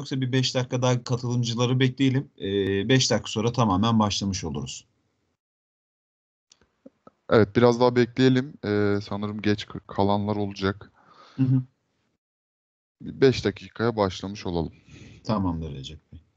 Yoksa bir 5 dakika daha katılımcıları bekleyelim. 5 dakika sonra tamamen başlamış oluruz. Evet biraz daha bekleyelim. Ee, sanırım geç kalanlar olacak. Hı hı. 5 dakikaya başlamış olalım. Tamamdır Recep Bey.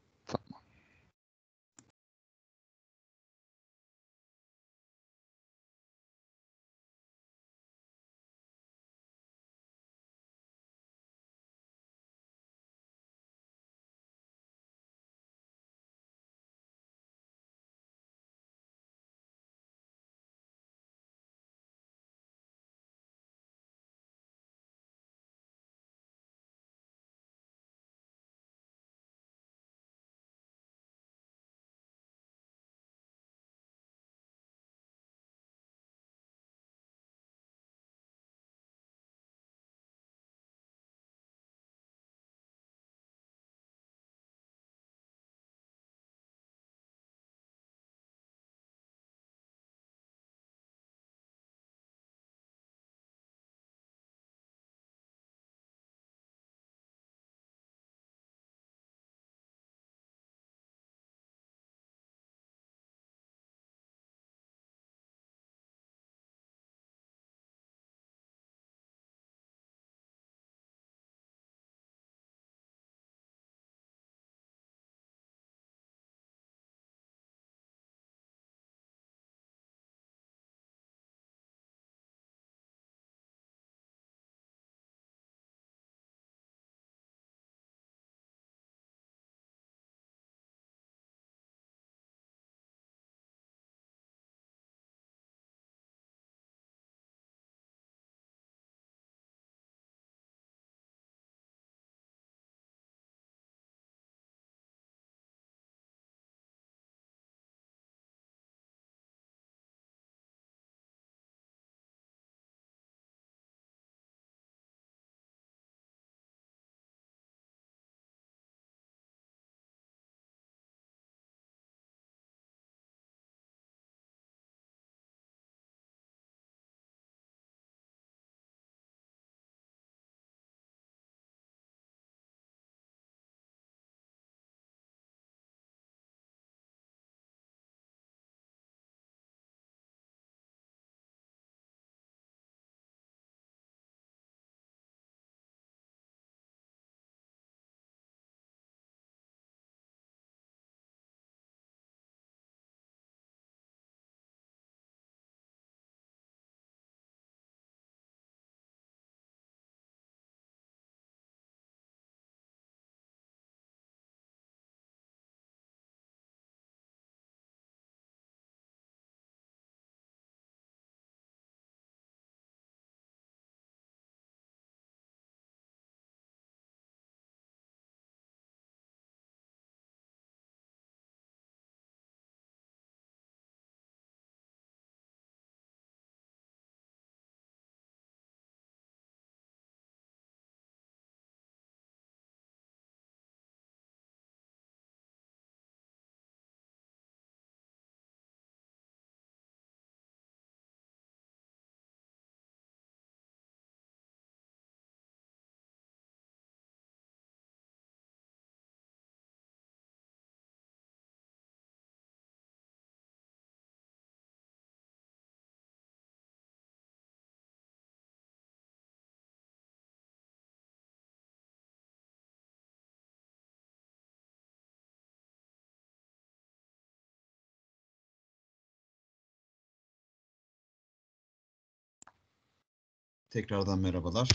Tekrardan merhabalar.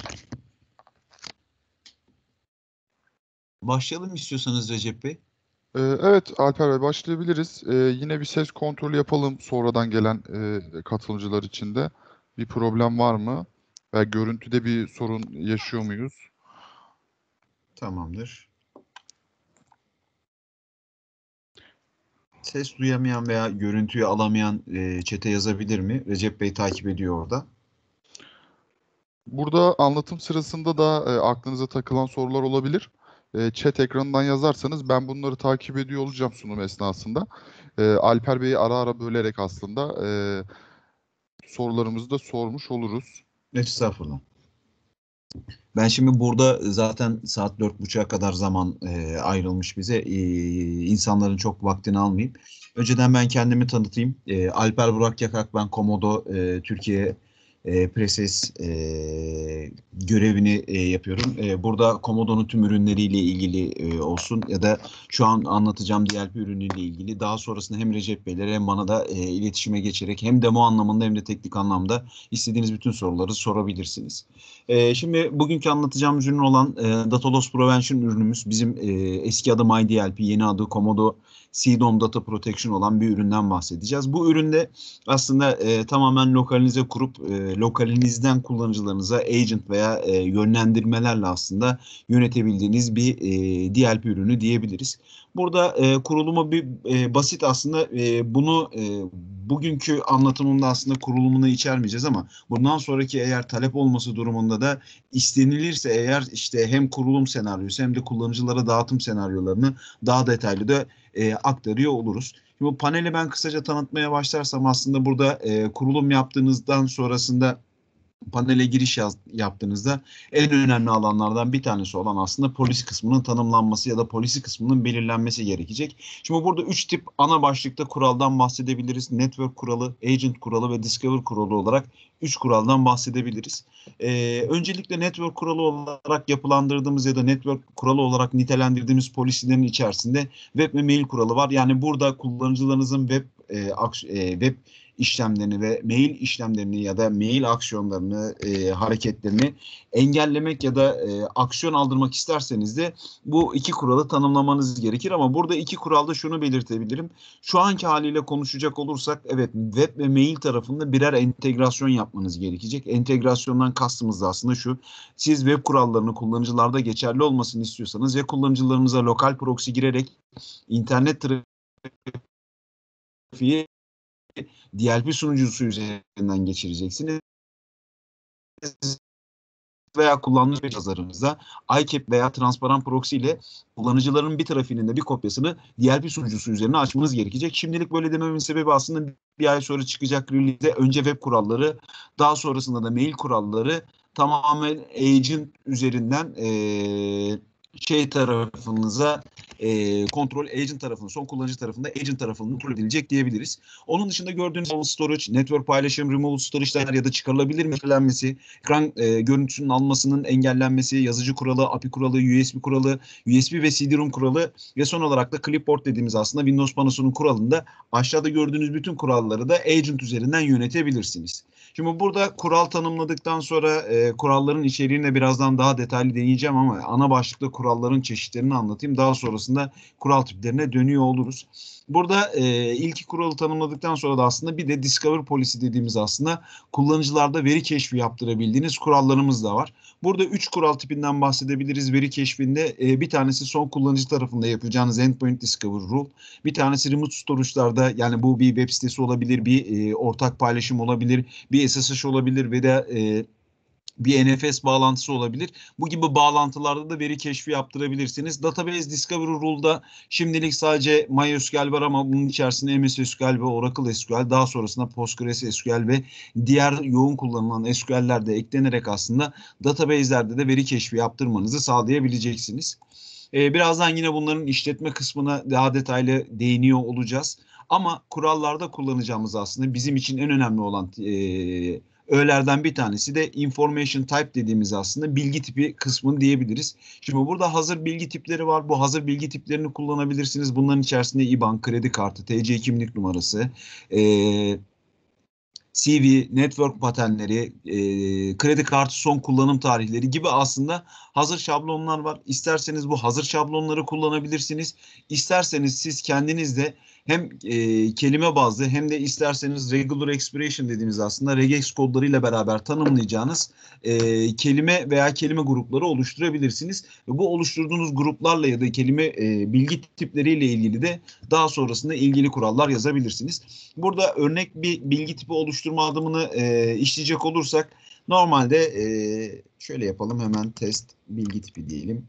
Başlayalım istiyorsanız Recep Bey. Ee, evet Alper Bey başlayabiliriz. Ee, yine bir ses kontrolü yapalım sonradan gelen e, katılımcılar için de. Bir problem var mı? Ve görüntüde bir sorun yaşıyor muyuz? Tamamdır. Ses duyamayan veya görüntüyü alamayan e, çete yazabilir mi? Recep Bey takip ediyor orada. Burada anlatım sırasında da e, aklınıza takılan sorular olabilir. E, chat ekranından yazarsanız ben bunları takip ediyor olacağım sunum esnasında. E, Alper Bey'i ara ara bölerek aslında e, sorularımızı da sormuş oluruz. Estağfurullah. Ben şimdi burada zaten saat dört buçuğa kadar zaman e, ayrılmış bize. E, insanların çok vaktini almayayım. Önceden ben kendimi tanıtayım. E, Alper Burak Yakak, ben Komodo e, Türkiye e, Preses e, görevini e, yapıyorum. E, burada Komodo'nun tüm ürünleriyle ilgili e, olsun ya da şu an anlatacağım DLP ürünüyle ilgili daha sonrasında hem Recep Beylere hem bana da e, iletişime geçerek hem demo anlamında hem de teknik anlamda istediğiniz bütün soruları sorabilirsiniz. E, şimdi bugünkü anlatacağımız ürün olan e, Data Loss Prevention ürünümüz bizim e, eski adı MyDLP, yeni adı Komodo CDOM Data Protection olan bir üründen bahsedeceğiz. Bu üründe aslında e, tamamen lokalize kurup e, lokalinizden kullanıcılarınıza agent veya e, yönlendirmelerle aslında yönetebildiğiniz bir e, DLP ürünü diyebiliriz. Burada e, kurulumu bir e, basit aslında e, bunu e, bugünkü anlatımımda aslında kurulumunu içermeyeceğiz ama bundan sonraki eğer talep olması durumunda da istenilirse eğer işte hem kurulum senaryosu hem de kullanıcılara dağıtım senaryolarını daha detaylı da e, aktarıyor oluruz. Şimdi bu paneli ben kısaca tanıtmaya başlarsam aslında burada e, kurulum yaptığınızdan sonrasında panele giriş yaz, yaptığınızda en önemli alanlardan bir tanesi olan aslında polis kısmının tanımlanması ya da polisi kısmının belirlenmesi gerekecek. Şimdi burada üç tip ana başlıkta kuraldan bahsedebiliriz. Network kuralı, agent kuralı ve discover kuralı olarak üç kuraldan bahsedebiliriz. Ee, öncelikle network kuralı olarak yapılandırdığımız ya da network kuralı olarak nitelendirdiğimiz polisilerin içerisinde web ve mail kuralı var. Yani burada kullanıcılarınızın web e, e, web işlemlerini ve mail işlemlerini ya da mail aksiyonlarını, e, hareketlerini engellemek ya da e, aksiyon aldırmak isterseniz de bu iki kuralı tanımlamanız gerekir. Ama burada iki kuralda şunu belirtebilirim. Şu anki haliyle konuşacak olursak evet web ve mail tarafında birer entegrasyon yapmanız gerekecek. Entegrasyondan kastımız da aslında şu. Siz web kurallarını kullanıcılarda geçerli olmasını istiyorsanız ya kullanıcılarınıza lokal proxy girerek internet trafiği DLP sunucusu üzerinden geçireceksiniz veya kullanmış cihazlarınızda iCap veya transparan proxy ile kullanıcıların bir trafiğinin de bir kopyasını DLP sunucusu üzerine açmanız gerekecek. Şimdilik böyle dememin sebebi aslında bir ay sonra çıkacak release'de önce web kuralları daha sonrasında da mail kuralları tamamen agent üzerinden ee, şey tarafınıza e, kontrol agent tarafının son kullanıcı tarafında agent tarafının kontrol edilecek diyebiliriz. Onun dışında gördüğünüz storage, network paylaşım, removal storage'ler ya da çıkarılabilir meşalenmesi, ekran e, görüntüsünün almasının engellenmesi, yazıcı kuralı, API kuralı, USB kuralı, USB ve CD-ROM kuralı ve son olarak da clipboard dediğimiz aslında Windows panosunun kuralında aşağıda gördüğünüz bütün kuralları da agent üzerinden yönetebilirsiniz. Şimdi burada kural tanımladıktan sonra e, kuralların içeriğine birazdan daha detaylı değineceğim ama ana başlıkta kuralların çeşitlerini anlatayım. Daha sonrasında kural tiplerine dönüyor oluruz. Burada e, ilk kuralı tanımladıktan sonra da aslında bir de Discover Policy dediğimiz aslında kullanıcılarda veri keşfi yaptırabildiğiniz kurallarımız da var. Burada üç kural tipinden bahsedebiliriz veri keşfinde. E, bir tanesi son kullanıcı tarafında yapacağınız Endpoint Discover Rule. Bir tanesi Remote Storage'larda yani bu bir web sitesi olabilir, bir e, ortak paylaşım olabilir, bir SSH olabilir ve de e, bir NFS bağlantısı olabilir. Bu gibi bağlantılarda da veri keşfi yaptırabilirsiniz. Database Discovery Rule'da şimdilik sadece MySQL var ama bunun içerisinde MS SQL ve Oracle SQL daha sonrasında Postgres SQL ve diğer yoğun kullanılan SQL'ler de eklenerek aslında database'lerde de veri keşfi yaptırmanızı sağlayabileceksiniz. Ee, birazdan yine bunların işletme kısmına daha detaylı değiniyor olacağız. Ama kurallarda kullanacağımız aslında bizim için en önemli olan e, öğelerden bir tanesi de information type dediğimiz aslında bilgi tipi kısmını diyebiliriz. Şimdi burada hazır bilgi tipleri var. Bu hazır bilgi tiplerini kullanabilirsiniz. Bunların içerisinde IBAN, kredi kartı, TC kimlik numarası, eee CV, network patenleri, e, kredi kartı son kullanım tarihleri gibi aslında hazır şablonlar var. İsterseniz bu hazır şablonları kullanabilirsiniz. İsterseniz siz kendiniz de hem e, kelime bazlı hem de isterseniz regular expression dediğimiz aslında regex kodlarıyla beraber tanımlayacağınız e, kelime veya kelime grupları oluşturabilirsiniz. Ve bu oluşturduğunuz gruplarla ya da kelime e, bilgi tipleriyle ilgili de daha sonrasında ilgili kurallar yazabilirsiniz. Burada örnek bir bilgi tipi oluşturma adımını e, işleyecek olursak normalde e, şöyle yapalım hemen test bilgi tipi diyelim.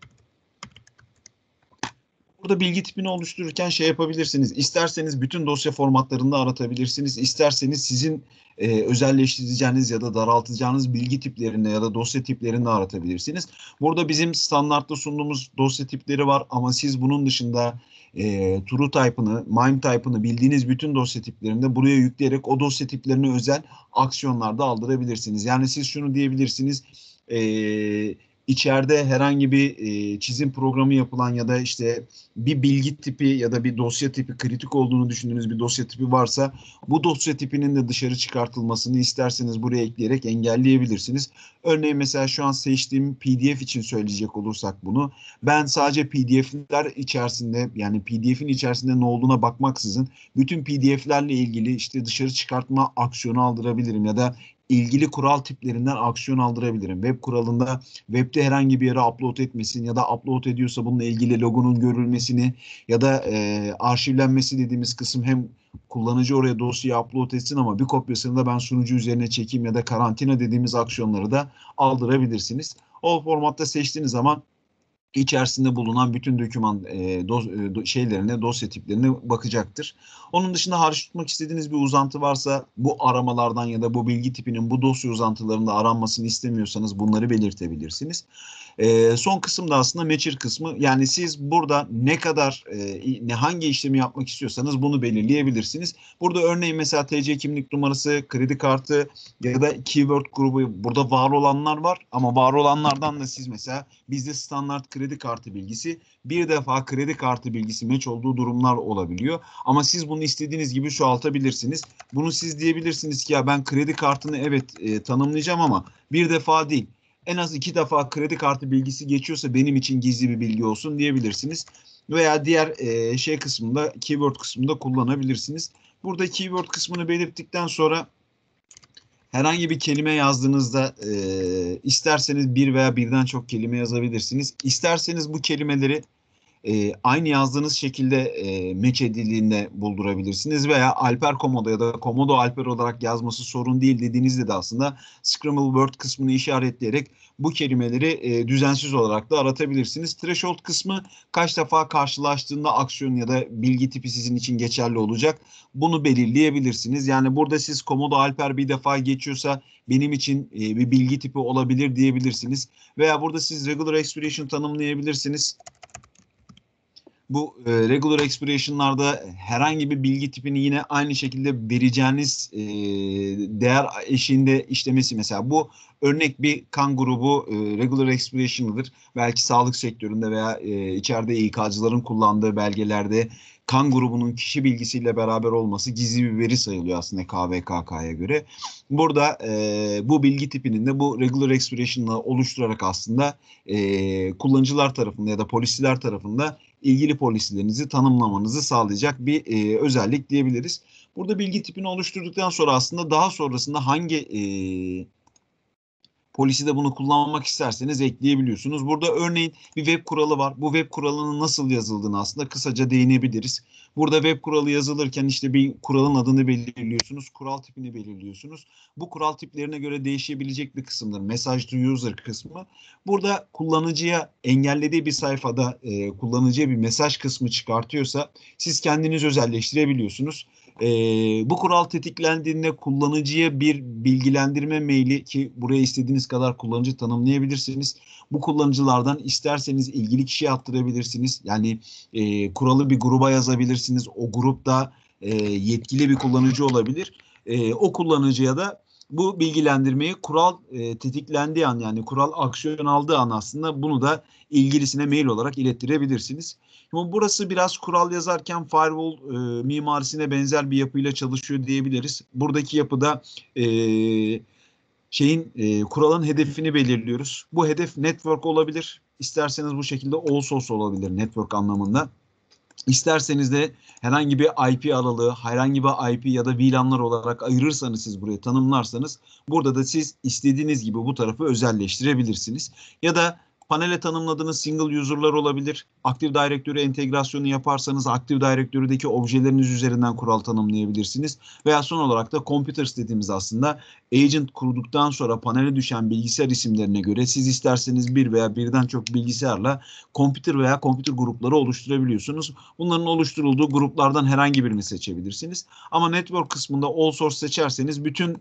Burada bilgi tipini oluştururken şey yapabilirsiniz. İsterseniz bütün dosya formatlarında aratabilirsiniz. İsterseniz sizin e, özelleştireceğiniz ya da daraltacağınız bilgi tiplerinde ya da dosya tiplerinde aratabilirsiniz. Burada bizim standartta sunduğumuz dosya tipleri var ama siz bunun dışında e, true type'ını, mime type'ını bildiğiniz bütün dosya tiplerinde buraya yükleyerek o dosya tiplerine özel aksiyonlarda aldırabilirsiniz. Yani siz şunu diyebilirsiniz. Eee içeride herhangi bir e, çizim programı yapılan ya da işte bir bilgi tipi ya da bir dosya tipi kritik olduğunu düşündüğünüz bir dosya tipi varsa bu dosya tipinin de dışarı çıkartılmasını isterseniz buraya ekleyerek engelleyebilirsiniz. Örneğin mesela şu an seçtiğim PDF için söyleyecek olursak bunu ben sadece PDF'ler içerisinde yani PDF'in içerisinde ne olduğuna bakmaksızın bütün PDF'lerle ilgili işte dışarı çıkartma aksiyonu aldırabilirim ya da ilgili kural tiplerinden aksiyon aldırabilirim. Web kuralında webde herhangi bir yere upload etmesin ya da upload ediyorsa bununla ilgili logonun görülmesini ya da e, arşivlenmesi dediğimiz kısım hem kullanıcı oraya dosyayı upload etsin ama bir kopyasını da ben sunucu üzerine çekeyim ya da karantina dediğimiz aksiyonları da aldırabilirsiniz. O formatta seçtiğiniz zaman içerisinde bulunan bütün doküman e, dos, e, şeylerine, dosya tiplerine bakacaktır. Onun dışında hariç tutmak istediğiniz bir uzantı varsa bu aramalardan ya da bu bilgi tipinin bu dosya uzantılarında aranmasını istemiyorsanız bunları belirtebilirsiniz. E, son kısım da aslında matcher kısmı. Yani siz burada ne kadar e, hangi işlemi yapmak istiyorsanız bunu belirleyebilirsiniz. Burada örneğin mesela TC kimlik numarası, kredi kartı ya da keyword grubu burada var olanlar var ama var olanlardan da siz mesela bizde standart kredi kartı bilgisi bir defa kredi kartı bilgisi meç olduğu durumlar olabiliyor. Ama siz bunu istediğiniz gibi çoğaltabilirsiniz. Bunu siz diyebilirsiniz ki ya ben kredi kartını evet e, tanımlayacağım ama bir defa değil en az iki defa kredi kartı bilgisi geçiyorsa benim için gizli bir bilgi olsun diyebilirsiniz. Veya diğer e, şey kısmında keyword kısmında kullanabilirsiniz. Burada keyword kısmını belirttikten sonra herhangi bir kelime yazdığınızda e, isterseniz bir veya birden çok kelime yazabilirsiniz. İsterseniz bu kelimeleri e, aynı yazdığınız şekilde e, match edildiğinde buldurabilirsiniz veya Alper Komodo ya da Komodo Alper olarak yazması sorun değil dediğinizde de aslında Scramble Word kısmını işaretleyerek bu kelimeleri e, düzensiz olarak da aratabilirsiniz. Threshold kısmı kaç defa karşılaştığında aksiyon ya da bilgi tipi sizin için geçerli olacak. Bunu belirleyebilirsiniz. Yani burada siz Komodo Alper bir defa geçiyorsa benim için e, bir bilgi tipi olabilir diyebilirsiniz. Veya burada siz regular expiration tanımlayabilirsiniz bu e, regular expression'larda herhangi bir bilgi tipini yine aynı şekilde vereceğiniz e, değer eşiğinde işlemesi mesela bu örnek bir kan grubu e, regular expression'ıdır. Belki sağlık sektöründe veya e, içeride İK'cıların kullandığı belgelerde kan grubunun kişi bilgisiyle beraber olması gizli bir veri sayılıyor aslında KVKK'ya göre. Burada e, bu bilgi tipinin de bu regular expression'la oluşturarak aslında e, kullanıcılar tarafında ya da polisler tarafında ilgili polislerinizi tanımlamanızı sağlayacak bir e, özellik diyebiliriz. Burada bilgi tipini oluşturduktan sonra aslında daha sonrasında hangi e, polisi de bunu kullanmak isterseniz ekleyebiliyorsunuz. Burada örneğin bir web kuralı var. Bu web kuralının nasıl yazıldığını aslında kısaca değinebiliriz. Burada web kuralı yazılırken işte bir kuralın adını belirliyorsunuz, kural tipini belirliyorsunuz. Bu kural tiplerine göre değişebilecek bir kısımdır. Message to user kısmı. Burada kullanıcıya engellediği bir sayfada e, kullanıcıya bir mesaj kısmı çıkartıyorsa siz kendiniz özelleştirebiliyorsunuz. E, bu kural tetiklendiğinde kullanıcıya bir bilgilendirme maili ki buraya istediğiniz kadar kullanıcı tanımlayabilirsiniz. Bu kullanıcılardan isterseniz ilgili kişiye attırabilirsiniz. Yani e, kuralı bir gruba yazabilirsiniz. O grupta e, yetkili bir kullanıcı olabilir. E, o kullanıcıya da bu bilgilendirmeyi kural e, tetiklendiği an yani kural aksiyon aldığı an aslında bunu da ilgilisine mail olarak ilettirebilirsiniz. Şimdi burası biraz kural yazarken firewall e, mimarisine benzer bir yapıyla çalışıyor diyebiliriz. Buradaki yapıda e, şeyin e, kuralın hedefini belirliyoruz. Bu hedef network olabilir. İsterseniz bu şekilde all source olabilir network anlamında. İsterseniz de herhangi bir IP aralığı, herhangi bir IP ya da VLAN'lar olarak ayırırsanız siz buraya tanımlarsanız burada da siz istediğiniz gibi bu tarafı özelleştirebilirsiniz. Ya da panele tanımladığınız single user'lar olabilir. Active Directory entegrasyonu yaparsanız Active Directory'deki objeleriniz üzerinden kural tanımlayabilirsiniz. Veya son olarak da computers dediğimiz aslında agent kurduktan sonra panele düşen bilgisayar isimlerine göre siz isterseniz bir veya birden çok bilgisayarla computer veya computer grupları oluşturabiliyorsunuz. Bunların oluşturulduğu gruplardan herhangi birini seçebilirsiniz. Ama network kısmında all source seçerseniz bütün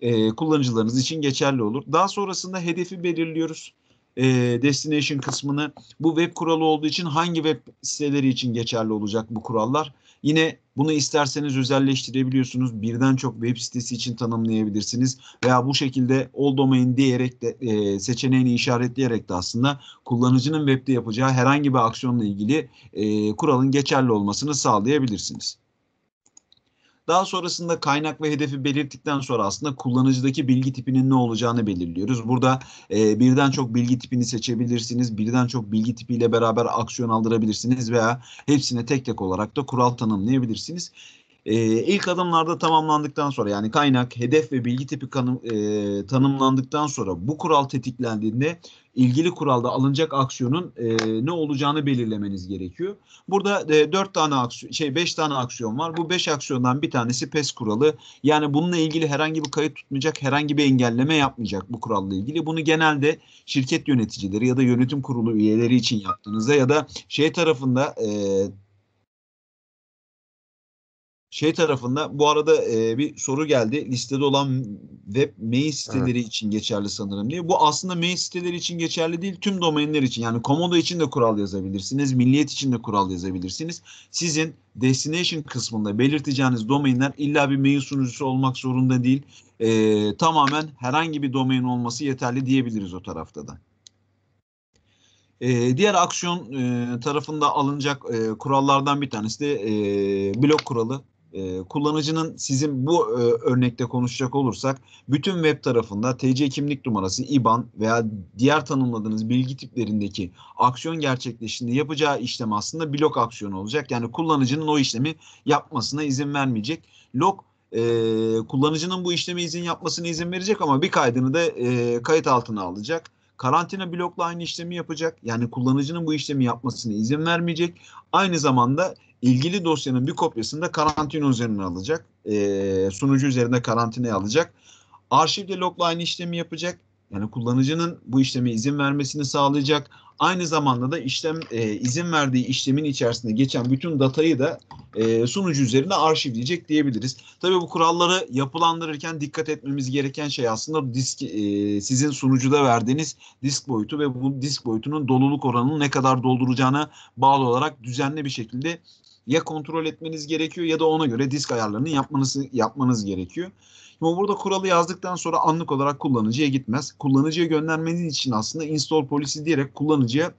e, kullanıcılarınız için geçerli olur. Daha sonrasında hedefi belirliyoruz. E, destination kısmını bu web kuralı olduğu için hangi web siteleri için geçerli olacak bu kurallar? Yine bunu isterseniz özelleştirebiliyorsunuz. Birden çok web sitesi için tanımlayabilirsiniz. Veya bu şekilde all domain diyerek de e, seçeneğini işaretleyerek de aslında kullanıcının webde yapacağı herhangi bir aksiyonla ilgili e, kuralın geçerli olmasını sağlayabilirsiniz. Daha sonrasında kaynak ve hedefi belirttikten sonra aslında kullanıcıdaki bilgi tipinin ne olacağını belirliyoruz. Burada e, birden çok bilgi tipini seçebilirsiniz. Birden çok bilgi tipiyle beraber aksiyon aldırabilirsiniz veya hepsine tek tek olarak da kural tanımlayabilirsiniz. E, ilk adımlarda tamamlandıktan sonra yani kaynak, hedef ve bilgi tipi kanım, e, tanımlandıktan sonra bu kural tetiklendiğinde ilgili kuralda alınacak aksiyonun e, ne olacağını belirlemeniz gerekiyor. Burada e, 4 tane aksiyon, şey 5 tane aksiyon var. Bu 5 aksiyondan bir tanesi PES kuralı. Yani bununla ilgili herhangi bir kayıt tutmayacak, herhangi bir engelleme yapmayacak bu kuralla ilgili. Bunu genelde şirket yöneticileri ya da yönetim kurulu üyeleri için yaptığınızda ya da şey tarafında e, şey tarafında bu arada e, bir soru geldi. Listede olan web mail siteleri evet. için geçerli sanırım diye. Bu aslında mail siteleri için geçerli değil. Tüm domainler için. Yani Komodo için de kural yazabilirsiniz. Milliyet için de kural yazabilirsiniz. Sizin destination kısmında belirteceğiniz domainler illa bir mail sunucusu olmak zorunda değil. E, tamamen herhangi bir domain olması yeterli diyebiliriz o tarafta da. E, diğer aksiyon e, tarafında alınacak e, kurallardan bir tanesi de e, blok kuralı. E, kullanıcının sizin bu e, örnekte konuşacak olursak bütün web tarafında TC kimlik numarası, IBAN veya diğer tanımladığınız bilgi tiplerindeki aksiyon gerçekleştiğinde yapacağı işlem aslında blok aksiyonu olacak. Yani kullanıcının o işlemi yapmasına izin vermeyecek. Log e, kullanıcının bu işlemi izin yapmasına izin verecek ama bir kaydını da e, kayıt altına alacak. Karantina blokla aynı işlemi yapacak. Yani kullanıcının bu işlemi yapmasına izin vermeyecek. Aynı zamanda ilgili dosyanın bir kopyasını da karantina üzerine alacak. E, sunucu üzerinde karantinaya alacak. Arşivde logla işlemi yapacak. Yani kullanıcının bu işlemi izin vermesini sağlayacak. Aynı zamanda da işlem e, izin verdiği işlemin içerisinde geçen bütün datayı da e, sunucu üzerinde arşivleyecek diyebiliriz. Tabii bu kuralları yapılandırırken dikkat etmemiz gereken şey aslında disk e, sizin sunucuda verdiğiniz disk boyutu ve bu disk boyutunun doluluk oranını ne kadar dolduracağına bağlı olarak düzenli bir şekilde ya kontrol etmeniz gerekiyor ya da ona göre disk ayarlarını yapmanız yapmanız gerekiyor. Ama burada kuralı yazdıktan sonra anlık olarak kullanıcıya gitmez. Kullanıcıya göndermeniz için aslında install policy diyerek kullanıcıya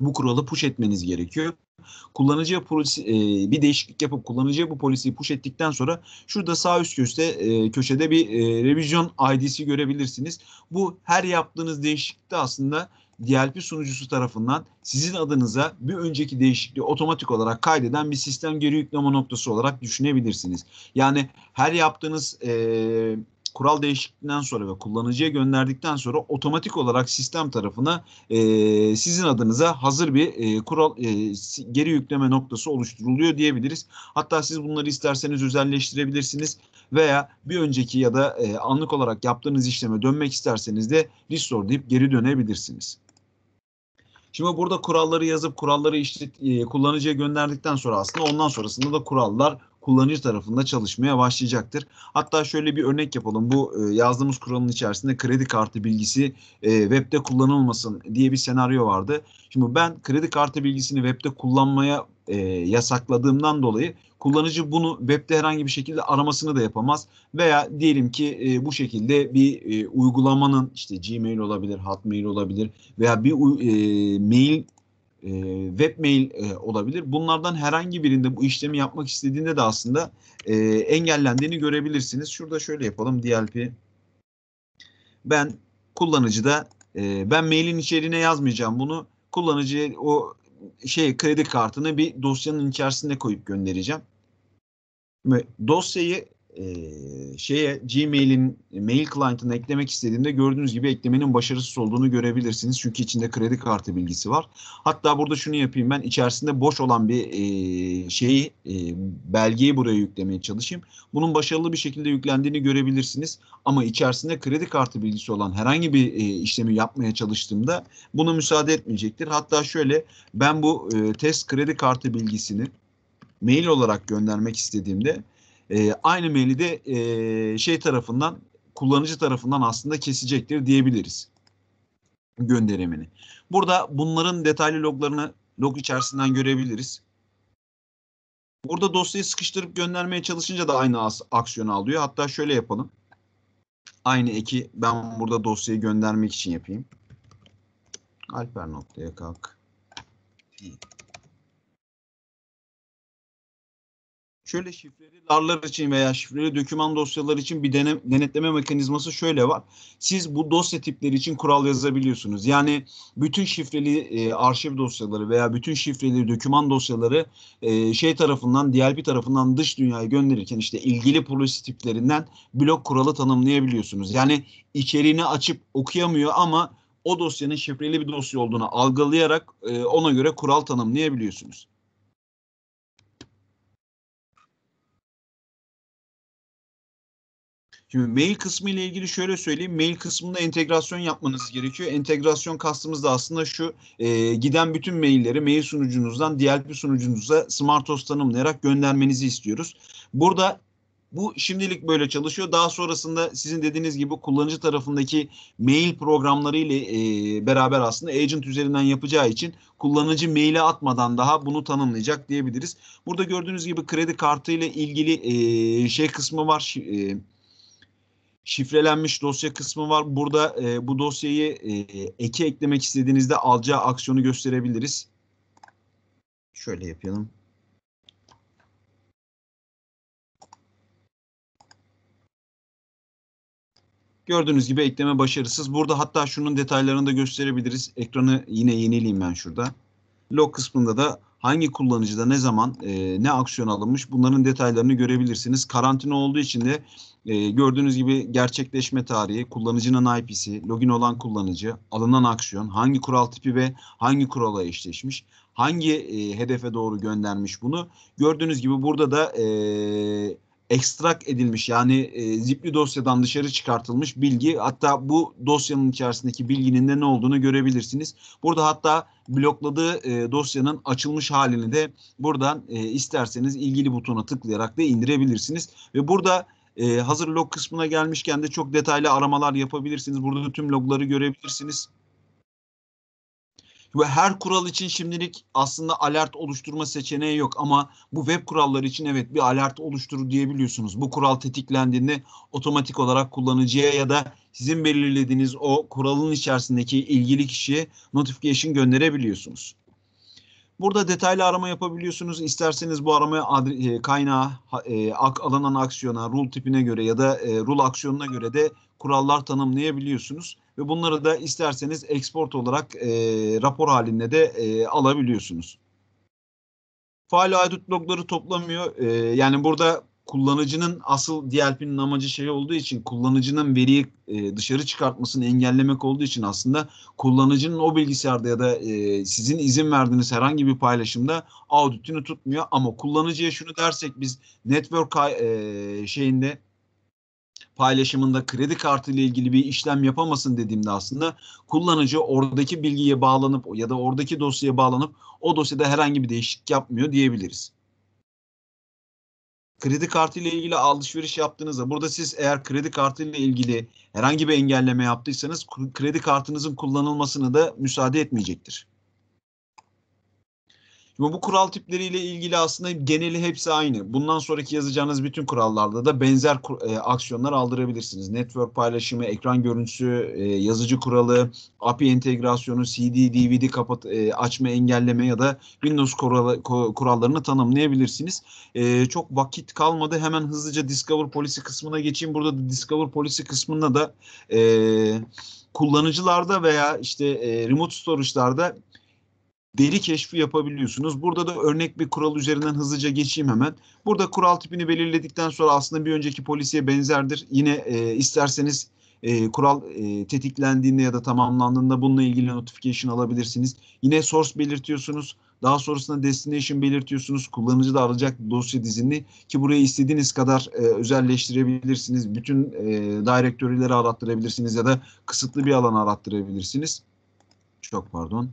bu kuralı push etmeniz gerekiyor. Kullanıcıya polisi, e, bir değişiklik yapıp kullanıcıya bu polisiyi push ettikten sonra şurada sağ üst köşede, e, köşede bir e, revision ID'si görebilirsiniz. Bu her yaptığınız değişiklikte aslında DLP sunucusu tarafından sizin adınıza bir önceki değişikliği otomatik olarak kaydeden bir sistem geri yükleme noktası olarak düşünebilirsiniz. Yani her yaptığınız e, kural değişikliğinden sonra ve kullanıcıya gönderdikten sonra otomatik olarak sistem tarafına e, sizin adınıza hazır bir e, kural e, geri yükleme noktası oluşturuluyor diyebiliriz. Hatta siz bunları isterseniz özelleştirebilirsiniz veya bir önceki ya da anlık olarak yaptığınız işleme dönmek isterseniz de restore deyip geri dönebilirsiniz. Şimdi burada kuralları yazıp kuralları işte e, kullanıcıya gönderdikten sonra aslında ondan sonrasında da kurallar kullanıcı tarafında çalışmaya başlayacaktır. Hatta şöyle bir örnek yapalım. Bu e, yazdığımız kuralın içerisinde kredi kartı bilgisi e, webde kullanılmasın diye bir senaryo vardı. Şimdi ben kredi kartı bilgisini webde kullanmaya e, yasakladığımdan dolayı kullanıcı bunu webde herhangi bir şekilde aramasını da yapamaz veya diyelim ki e, bu şekilde bir e, uygulamanın işte Gmail olabilir, Hotmail olabilir veya bir e, mail e, web mail e, olabilir. Bunlardan herhangi birinde bu işlemi yapmak istediğinde de aslında e, engellendiğini görebilirsiniz. Şurada şöyle yapalım DLP. Ben kullanıcıda e, ben mailin içeriğine yazmayacağım bunu. Kullanıcıya o şey kredi kartını bir dosyanın içerisine koyup göndereceğim. Ve dosyayı e, şeye Gmail'in mail client'ına eklemek istediğimde gördüğünüz gibi eklemenin başarısız olduğunu görebilirsiniz. Çünkü içinde kredi kartı bilgisi var. Hatta burada şunu yapayım ben içerisinde boş olan bir e, şeyi e, belgeyi buraya yüklemeye çalışayım. Bunun başarılı bir şekilde yüklendiğini görebilirsiniz. Ama içerisinde kredi kartı bilgisi olan herhangi bir e, işlemi yapmaya çalıştığımda buna müsaade etmeyecektir. Hatta şöyle ben bu e, test kredi kartı bilgisini mail olarak göndermek istediğimde e, aynı maili de e, şey tarafından kullanıcı tarafından aslında kesecektir diyebiliriz gönderimini. Burada bunların detaylı loglarını log içerisinden görebiliriz. Burada dosyayı sıkıştırıp göndermeye çalışınca da aynı aksiyonu alıyor. Hatta şöyle yapalım. Aynı eki ben burada dosyayı göndermek için yapayım. Alper noktaya kalk. Şöyle şifreli larlar için veya şifreli doküman dosyalar için bir dene- denetleme mekanizması şöyle var. Siz bu dosya tipleri için kural yazabiliyorsunuz. Yani bütün şifreli e, arşiv dosyaları veya bütün şifreli doküman dosyaları e, şey tarafından, DLP tarafından dış dünyaya gönderirken işte ilgili policy tiplerinden blok kuralı tanımlayabiliyorsunuz. Yani içeriğini açıp okuyamıyor ama o dosyanın şifreli bir dosya olduğunu algılayarak e, ona göre kural tanımlayabiliyorsunuz. Şimdi mail kısmı ile ilgili şöyle söyleyeyim. Mail kısmında entegrasyon yapmanız gerekiyor. Entegrasyon kastımız da aslında şu. e, giden bütün mailleri mail sunucunuzdan DLP sunucunuza SmartOS tanımlayarak göndermenizi istiyoruz. Burada bu şimdilik böyle çalışıyor. Daha sonrasında sizin dediğiniz gibi kullanıcı tarafındaki mail programları ile e, beraber aslında agent üzerinden yapacağı için kullanıcı maile atmadan daha bunu tanımlayacak diyebiliriz. Burada gördüğünüz gibi kredi kartı ile ilgili e, şey kısmı var. E, şifrelenmiş dosya kısmı var. Burada e, bu dosyayı e, eki eklemek istediğinizde alacağı aksiyonu gösterebiliriz. Şöyle yapalım. Gördüğünüz gibi ekleme başarısız. Burada hatta şunun detaylarını da gösterebiliriz. Ekranı yine yenileyim ben şurada. Log kısmında da hangi kullanıcıda ne zaman e, ne aksiyon alınmış bunların detaylarını görebilirsiniz. Karantina olduğu için de e, gördüğünüz gibi gerçekleşme tarihi, kullanıcının IP'si, login olan kullanıcı, alınan aksiyon, hangi kural tipi ve hangi kurala eşleşmiş, hangi e, hedefe doğru göndermiş bunu. Gördüğünüz gibi burada da e, ekstrak edilmiş yani e, zipli dosyadan dışarı çıkartılmış bilgi hatta bu dosyanın içerisindeki bilginin de ne olduğunu görebilirsiniz. Burada hatta blokladığı e, dosyanın açılmış halini de buradan e, isterseniz ilgili butona tıklayarak da indirebilirsiniz. Ve burada e, hazır log kısmına gelmişken de çok detaylı aramalar yapabilirsiniz. Burada tüm logları görebilirsiniz. Ve her kural için şimdilik aslında alert oluşturma seçeneği yok ama bu web kuralları için evet bir alert oluşturur diyebiliyorsunuz. Bu kural tetiklendiğinde otomatik olarak kullanıcıya ya da sizin belirlediğiniz o kuralın içerisindeki ilgili kişiye notification gönderebiliyorsunuz. Burada detaylı arama yapabiliyorsunuz. İsterseniz bu aramaya e, kaynağı, e, ak- alınan aksiyona, rule tipine göre ya da e, rule aksiyonuna göre de kurallar tanımlayabiliyorsunuz. Ve bunları da isterseniz export olarak e, rapor halinde de e, alabiliyorsunuz. Faal aydut logları toplamıyor. E, yani burada kullanıcının asıl DLP'nin amacı şey olduğu için kullanıcının veriyi e, dışarı çıkartmasını engellemek olduğu için aslında kullanıcının o bilgisayarda ya da e, sizin izin verdiğiniz herhangi bir paylaşımda auditini tutmuyor ama kullanıcıya şunu dersek biz network e, şeyinde paylaşımında kredi kartı ile ilgili bir işlem yapamasın dediğimde aslında kullanıcı oradaki bilgiye bağlanıp ya da oradaki dosyaya bağlanıp o dosyada herhangi bir değişiklik yapmıyor diyebiliriz. Kredi kartı ile ilgili alışveriş yaptığınızda burada siz eğer kredi kartı ile ilgili herhangi bir engelleme yaptıysanız kredi kartınızın kullanılmasını da müsaade etmeyecektir. Şimdi bu kural tipleriyle ilgili aslında geneli hepsi aynı. Bundan sonraki yazacağınız bütün kurallarda da benzer e, aksiyonlar aldırabilirsiniz. Network paylaşımı, ekran görüntüsü, e, yazıcı kuralı, API entegrasyonu, CD, DVD kapat e, açma, engelleme ya da Windows kuralı, kurallarını tanımlayabilirsiniz. E, çok vakit kalmadı. Hemen hızlıca Discover Policy kısmına geçeyim. Burada da Discover Policy kısmında da e, kullanıcılarda veya işte e, remote storage'larda veri keşfi yapabiliyorsunuz. Burada da örnek bir kural üzerinden hızlıca geçeyim hemen. Burada kural tipini belirledikten sonra aslında bir önceki polisiye benzerdir. Yine e, isterseniz e, kural e, tetiklendiğinde ya da tamamlandığında bununla ilgili notification alabilirsiniz. Yine source belirtiyorsunuz. Daha sonrasında destination belirtiyorsunuz. Kullanıcı da arayacak dosya dizinini ki buraya istediğiniz kadar e, özelleştirebilirsiniz. Bütün e, direktörleri arattırabilirsiniz ya da kısıtlı bir alanı arattırabilirsiniz. Çok pardon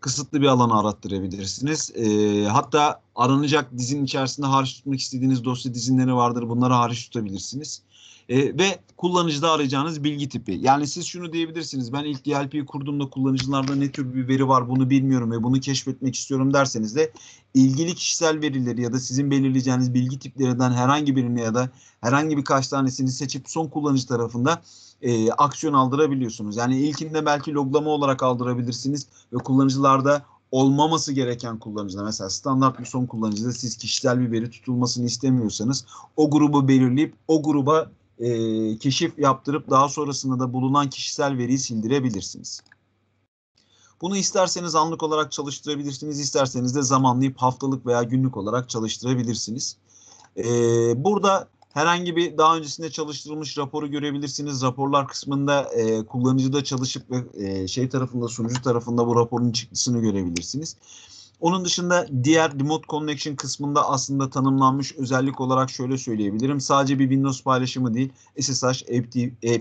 kısıtlı bir alanı arattırabilirsiniz. E, hatta aranacak dizinin içerisinde hariç tutmak istediğiniz dosya dizinleri vardır. Bunları hariç tutabilirsiniz. E, ve kullanıcıda arayacağınız bilgi tipi. Yani siz şunu diyebilirsiniz. Ben ilk DLP'yi kurduğumda kullanıcılarda ne tür bir veri var bunu bilmiyorum ve bunu keşfetmek istiyorum derseniz de ilgili kişisel verileri ya da sizin belirleyeceğiniz bilgi tiplerinden herhangi birini ya da herhangi birkaç tanesini seçip son kullanıcı tarafında e, aksiyon aldırabiliyorsunuz. Yani ilkinde belki loglama olarak aldırabilirsiniz ve kullanıcılarda olmaması gereken kullanıcıda mesela standart bir son kullanıcıda siz kişisel bir veri tutulmasını istemiyorsanız o grubu belirleyip o gruba e, keşif yaptırıp daha sonrasında da bulunan kişisel veriyi sildirebilirsiniz. Bunu isterseniz anlık olarak çalıştırabilirsiniz, isterseniz de zamanlayıp haftalık veya günlük olarak çalıştırabilirsiniz. Ee, burada herhangi bir daha öncesinde çalıştırılmış raporu görebilirsiniz. Raporlar kısmında e, kullanıcıda çalışıp ve e, şey tarafında sunucu tarafında bu raporun çıktısını görebilirsiniz. Onun dışında diğer remote connection kısmında aslında tanımlanmış özellik olarak şöyle söyleyebilirim. Sadece bir Windows paylaşımı değil, SSH,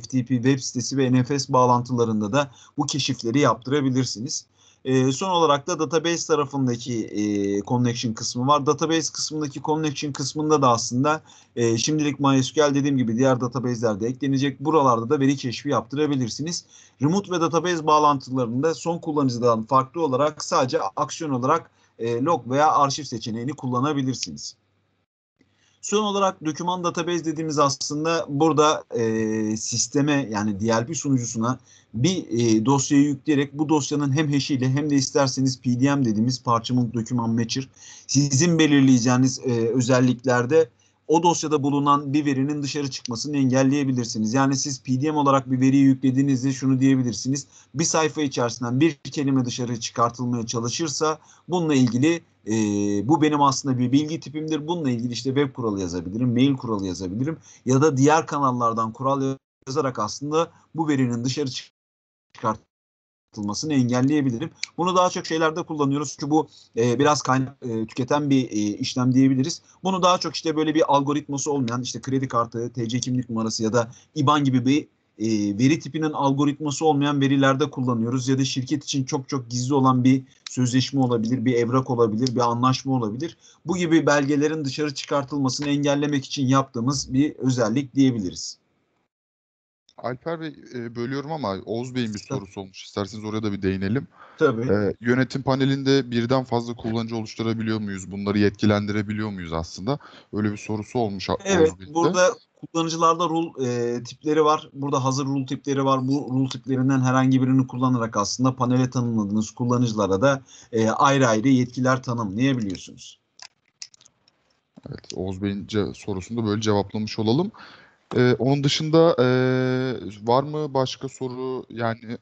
FTP web sitesi ve NFS bağlantılarında da bu keşifleri yaptırabilirsiniz. E, son olarak da database tarafındaki e, connection kısmı var. Database kısmındaki connection kısmında da aslında e, şimdilik MySQL dediğim gibi diğer database'ler de eklenecek. Buralarda da veri keşfi yaptırabilirsiniz. Remote ve database bağlantılarında son kullanıcıdan farklı olarak sadece aksiyon olarak e, log veya arşiv seçeneğini kullanabilirsiniz. Son olarak doküman database dediğimiz aslında burada e, sisteme yani DLP sunucusuna bir e, dosyayı yükleyerek bu dosyanın hem hashiyle hem de isterseniz PDM dediğimiz parchment doküman matcher sizin belirleyeceğiniz e, özelliklerde o dosyada bulunan bir verinin dışarı çıkmasını engelleyebilirsiniz. Yani siz PDM olarak bir veriyi yüklediğinizde şunu diyebilirsiniz. Bir sayfa içerisinden bir kelime dışarı çıkartılmaya çalışırsa bununla ilgili e, bu benim aslında bir bilgi tipimdir. Bununla ilgili işte web kuralı yazabilirim, mail kuralı yazabilirim ya da diğer kanallardan kural yazarak aslında bu verinin dışarı çıkartılmasını engelleyebilirim. Bunu daha çok şeylerde kullanıyoruz. Çünkü bu e, biraz kaynak e, tüketen bir e, işlem diyebiliriz. Bunu daha çok işte böyle bir algoritması olmayan işte kredi kartı, TC kimlik numarası ya da IBAN gibi bir e, veri tipinin algoritması olmayan verilerde kullanıyoruz ya da şirket için çok çok gizli olan bir sözleşme olabilir, bir evrak olabilir, bir anlaşma olabilir. Bu gibi belgelerin dışarı çıkartılmasını engellemek için yaptığımız bir özellik diyebiliriz. Alper Bey e, bölüyorum ama Oğuz Bey'in bir sorusu olmuş. İsterseniz oraya da bir değinelim. Tabii. E, yönetim panelinde birden fazla kullanıcı oluşturabiliyor muyuz? Bunları yetkilendirebiliyor muyuz aslında? Öyle bir sorusu olmuş Evet, Oğuz Bey'de. burada kullanıcılarda rule e, tipleri var. Burada hazır rule tipleri var. Bu rule tiplerinden herhangi birini kullanarak aslında panele tanımladığınız kullanıcılara da e, ayrı ayrı yetkiler tanımlayabiliyorsunuz. Evet, Oğuz Bey'in sorusunu da böyle cevaplamış olalım. E, onun dışında e, var mı başka soru? Yani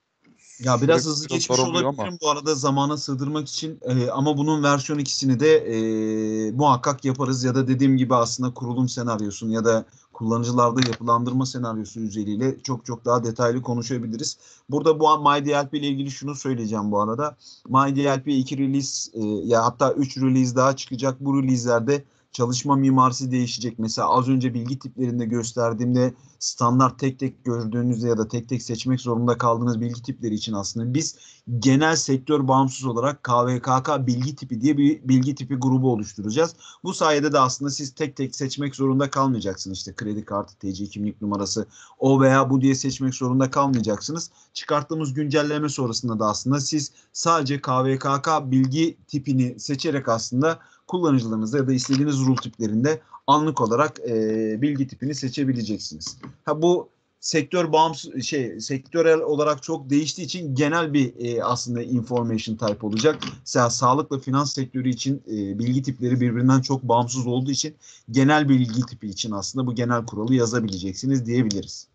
Ya biraz hızlı biraz geçmiş olabilirim ama. bu arada zamana sığdırmak için e, ama bunun versiyon ikisini de e, muhakkak yaparız ya da dediğim gibi aslında kurulum senaryosunu ya da kullanıcılarda yapılandırma senaryosu üzeriyle çok çok daha detaylı konuşabiliriz. Burada bu MyDLP ile ilgili şunu söyleyeceğim bu arada. MyDLP 2 release e, ya hatta 3 release daha çıkacak. Bu release'lerde çalışma mimarisi değişecek. Mesela az önce bilgi tiplerinde gösterdiğimde standart tek tek gördüğünüzde ya da tek tek seçmek zorunda kaldığınız bilgi tipleri için aslında biz genel sektör bağımsız olarak KVKK bilgi tipi diye bir bilgi tipi grubu oluşturacağız. Bu sayede de aslında siz tek tek seçmek zorunda kalmayacaksınız. İşte kredi kartı, TC kimlik numarası o veya bu diye seçmek zorunda kalmayacaksınız. Çıkarttığımız güncelleme sonrasında da aslında siz sadece KVKK bilgi tipini seçerek aslında kullanıcılarınızda ya da istediğiniz rule tiplerinde anlık olarak e, bilgi tipini seçebileceksiniz. Ha bu sektör bağımsız şey sektörel olarak çok değiştiği için genel bir e, aslında information type olacak. Mesela sağlık ve finans sektörü için e, bilgi tipleri birbirinden çok bağımsız olduğu için genel bilgi tipi için aslında bu genel kuralı yazabileceksiniz diyebiliriz.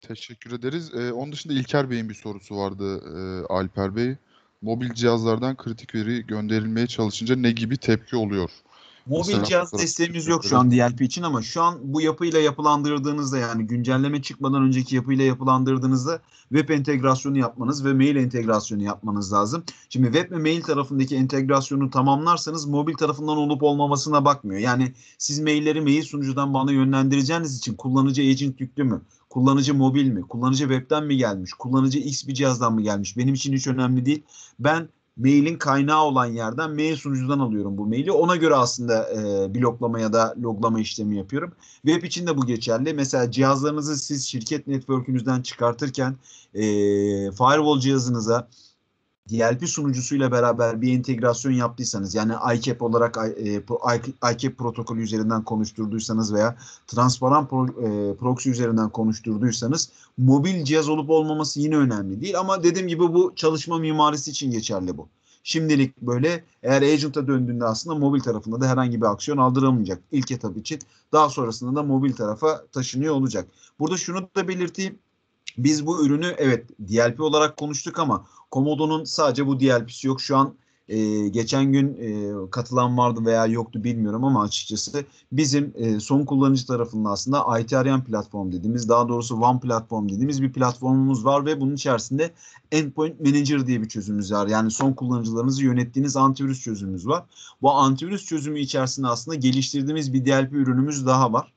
Teşekkür ederiz. E, onun dışında İlker Bey'in bir sorusu vardı e, Alper Bey. Mobil cihazlardan kritik veri gönderilmeye çalışınca ne gibi tepki oluyor? Mobil Mesela cihaz desteğimiz yok şu an DLP için ama şu an bu yapıyla yapılandırdığınızda yani güncelleme çıkmadan önceki yapıyla yapılandırdığınızda web entegrasyonu yapmanız ve mail entegrasyonu yapmanız lazım. Şimdi web ve mail tarafındaki entegrasyonu tamamlarsanız mobil tarafından olup olmamasına bakmıyor. Yani siz mailleri mail sunucudan bana yönlendireceğiniz için kullanıcı agent yüklü mü? Kullanıcı mobil mi? Kullanıcı webten mi gelmiş? Kullanıcı X bir cihazdan mı gelmiş? Benim için hiç önemli değil. Ben mailin kaynağı olan yerden mail sunucudan alıyorum bu maili. Ona göre aslında e, bloklama ya da loglama işlemi yapıyorum. Web için de bu geçerli. Mesela cihazlarınızı siz şirket network'ünüzden çıkartırken e, firewall cihazınıza DLP sunucusuyla beraber bir entegrasyon yaptıysanız yani ICAP olarak e, ICAP protokolü üzerinden konuşturduysanız veya transparan pro- e, proxy üzerinden konuşturduysanız mobil cihaz olup olmaması yine önemli değil ama dediğim gibi bu çalışma mimarisi için geçerli bu. Şimdilik böyle eğer agent'a döndüğünde aslında mobil tarafında da herhangi bir aksiyon aldırılmayacak ilk etap için. Daha sonrasında da mobil tarafa taşınıyor olacak. Burada şunu da belirteyim. Biz bu ürünü evet DLP olarak konuştuk ama Komodo'nun sadece bu DLP'si yok. Şu an e, geçen gün e, katılan vardı veya yoktu bilmiyorum ama açıkçası bizim e, son kullanıcı tarafında aslında ITRM platform dediğimiz daha doğrusu One platform dediğimiz bir platformumuz var ve bunun içerisinde Endpoint Manager diye bir çözümümüz var. Yani son kullanıcılarınızı yönettiğiniz antivirüs çözümümüz var. Bu antivirüs çözümü içerisinde aslında geliştirdiğimiz bir DLP ürünümüz daha var.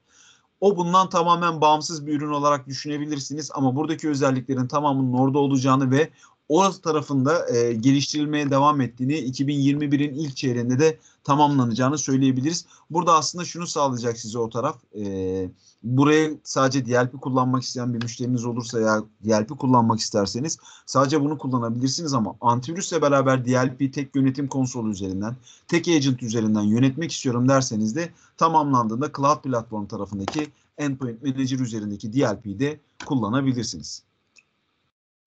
O bundan tamamen bağımsız bir ürün olarak düşünebilirsiniz ama buradaki özelliklerin tamamının orada olacağını ve o tarafında e, geliştirilmeye devam ettiğini 2021'in ilk çeyreğinde de tamamlanacağını söyleyebiliriz. Burada aslında şunu sağlayacak size o taraf. E, buraya sadece DLP kullanmak isteyen bir müşteriniz olursa ya DLP kullanmak isterseniz sadece bunu kullanabilirsiniz ama antivirüsle beraber DLP tek yönetim konsolu üzerinden, tek agent üzerinden yönetmek istiyorum derseniz de tamamlandığında Cloud Platform tarafındaki Endpoint Manager üzerindeki DLP'yi de kullanabilirsiniz.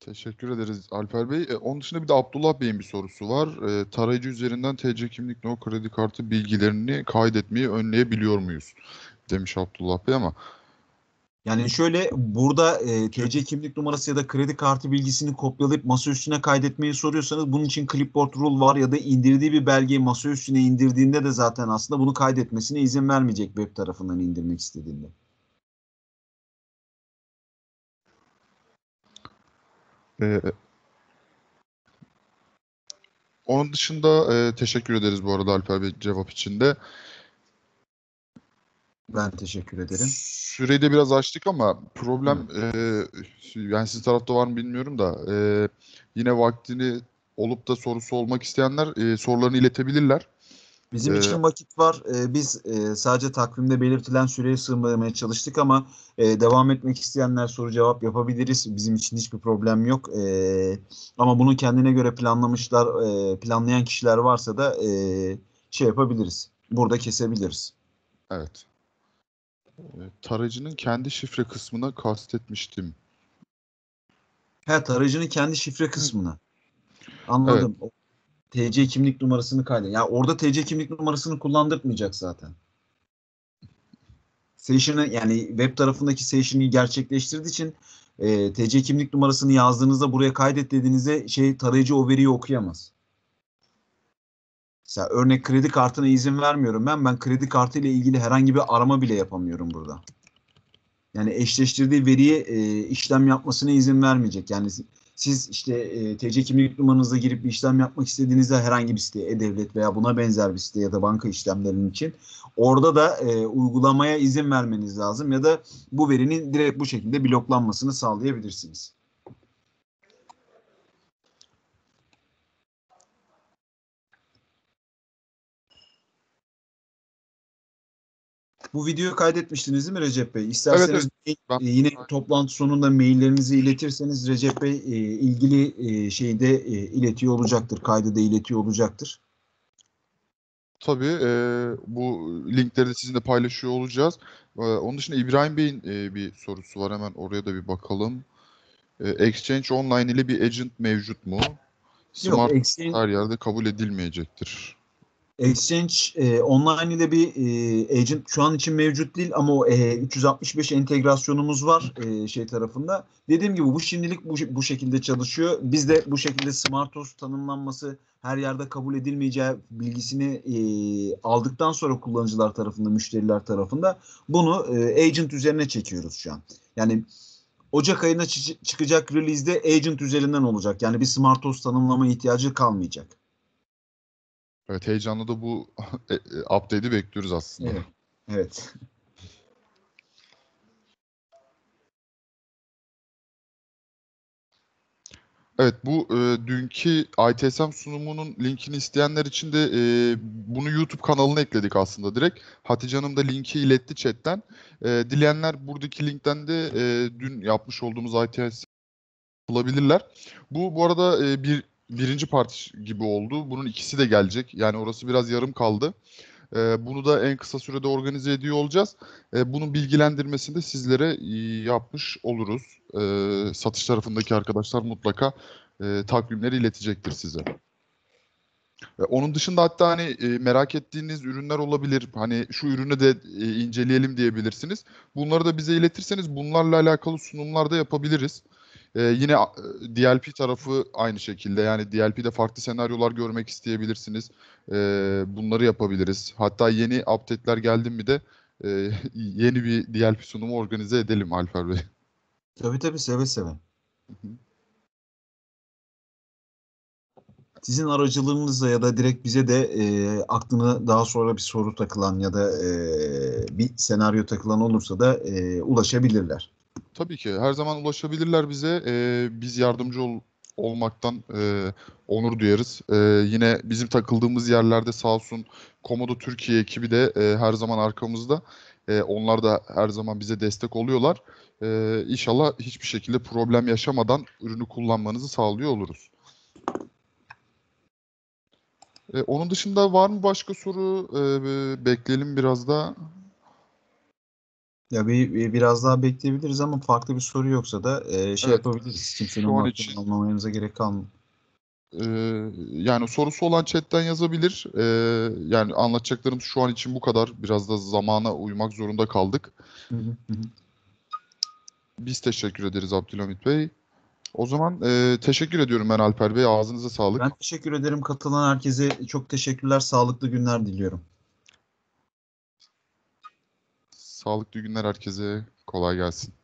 Teşekkür ederiz Alper Bey. E, onun dışında bir de Abdullah Bey'in bir sorusu var. E, tarayıcı üzerinden TC kimlik no kredi kartı bilgilerini kaydetmeyi önleyebiliyor muyuz? Demiş Abdullah Bey ama Yani şöyle burada e, TC kimlik numarası ya da kredi kartı bilgisini kopyalayıp masa üstüne kaydetmeyi soruyorsanız bunun için clipboard rule var ya da indirdiği bir belgeyi masa üstüne indirdiğinde de zaten aslında bunu kaydetmesine izin vermeyecek web tarafından indirmek istediğinde. E, onun dışında e, teşekkür ederiz bu arada Alper Bey cevap için de. Ben teşekkür ederim. Süreyi de biraz açtık ama problem e, yani sizin tarafta var mı bilmiyorum da e, yine vaktini olup da sorusu olmak isteyenler e, sorularını iletebilirler. Bizim Ee, için vakit var. Ee, biz e, sadece takvimde belirtilen süreye sığmaya çalıştık ama e, devam etmek isteyenler soru cevap yapabiliriz. Bizim için hiçbir problem yok. Ee, ama bunu kendine göre planlamışlar, e, planlayan kişiler varsa da e, şey yapabiliriz. Burada kesebiliriz. Evet. E, tarayıcının kendi şifre kısmına kastetmiştim. He, tarayıcının kendi şifre kısmını. Anladım. O TC kimlik numarasını kaydet. Ya orada TC kimlik numarasını kullandırtmayacak zaten. Session'ı yani web tarafındaki session'ı gerçekleştirdiği için e, TC kimlik numarasını yazdığınızda buraya kaydet dediğinizde şey tarayıcı o veriyi okuyamaz. Mesela örnek kredi kartına izin vermiyorum ben. Ben kredi kartı ile ilgili herhangi bir arama bile yapamıyorum burada. Yani eşleştirdiği veriye e, işlem yapmasına izin vermeyecek. Yani siz işte e, TC kimlik numaranıza girip bir işlem yapmak istediğinizde herhangi bir siteye, e-devlet veya buna benzer bir site ya da banka işlemlerinin için orada da e, uygulamaya izin vermeniz lazım ya da bu verinin direkt bu şekilde bloklanmasını sağlayabilirsiniz. Bu videoyu kaydetmiştiniz değil mi Recep Bey? İsterseniz Ben- e, yine toplantı sonunda maillerinizi iletirseniz Recep Bey e, ilgili e, şeyi de e, iletiyor olacaktır. Kaydı da iletiyor olacaktır. Tabii e, bu linkleri de sizinle paylaşıyor olacağız. E, onun dışında İbrahim Bey'in e, bir sorusu var. Hemen oraya da bir bakalım. E, Exchange Online ile bir agent mevcut mu? Smart Exchange- her yerde kabul edilmeyecektir. Exchange e, online ile bir e, agent şu an için mevcut değil ama o e, 365 entegrasyonumuz var e, şey tarafında. Dediğim gibi bu şimdilik bu, bu şekilde çalışıyor. Biz de bu şekilde Smart Host tanımlanması her yerde kabul edilmeyeceği bilgisini e, aldıktan sonra kullanıcılar tarafında, müşteriler tarafında bunu e, agent üzerine çekiyoruz şu an. Yani Ocak ayına çı- çıkacak release'de agent üzerinden olacak. Yani bir Smart Host tanımlama ihtiyacı kalmayacak. Evet heyecanla da bu e, e, update'i bekliyoruz aslında. Evet. Evet. Evet bu e, dünkü ITSM sunumunun linkini isteyenler için de e, bunu YouTube kanalına ekledik aslında direkt. Hatice Hanım da linki iletti chatten. E, dileyenler buradaki linkten de e, dün yapmış olduğumuz ITSM bulabilirler. Bu bu arada e, bir birinci part gibi oldu. Bunun ikisi de gelecek. Yani orası biraz yarım kaldı. E, bunu da en kısa sürede organize ediyor olacağız. E, bunun bilgilendirmesini de sizlere e, yapmış oluruz. E, satış tarafındaki arkadaşlar mutlaka e, takvimleri iletecektir size. Onun dışında hatta hani e, merak ettiğiniz ürünler olabilir. Hani şu ürünü de inceleyelim diyebilirsiniz. Bunları da bize iletirseniz bunlarla alakalı sunumlar da yapabiliriz. E, yine e, DLP tarafı aynı şekilde. Yani DLP'de farklı senaryolar görmek isteyebilirsiniz. E, bunları yapabiliriz. Hatta yeni update'ler geldi mi de e, yeni bir DLP sunumu organize edelim Alper Bey. Tabii tabii seve seve. Sizin aracılığınızla ya da direkt bize de e, aklına daha sonra bir soru takılan ya da e, bir senaryo takılan olursa da e, ulaşabilirler. Tabii ki her zaman ulaşabilirler bize. Ee, biz yardımcı ol- olmaktan e, onur duyarız. Ee, yine bizim takıldığımız yerlerde sağ olsun Komodo Türkiye ekibi de e, her zaman arkamızda. E, onlar da her zaman bize destek oluyorlar. E, inşallah hiçbir şekilde problem yaşamadan ürünü kullanmanızı sağlıyor oluruz. E, onun dışında var mı başka soru? E, bekleyelim biraz da. Ya bir, bir- biraz daha bekleyebiliriz ama farklı bir soru yoksa da e, şey Evet. yapabiliriz. Kimsenin Şu an için- almamamıza gerek kalmıyor. Ee, yani sorusu olan chatten yazabilir. Ee, yani anlatacaklarım şu an için bu kadar. Biraz da zamana uymak zorunda kaldık. Hı hı. Biz teşekkür ederiz Abdülhamit Bey. O zaman e, teşekkür ediyorum ben Alper Bey. Ağzınıza sağlık. Ben teşekkür ederim katılan herkese. Çok teşekkürler. Sağlıklı günler diliyorum. Sağlıklı günler herkese. Kolay gelsin.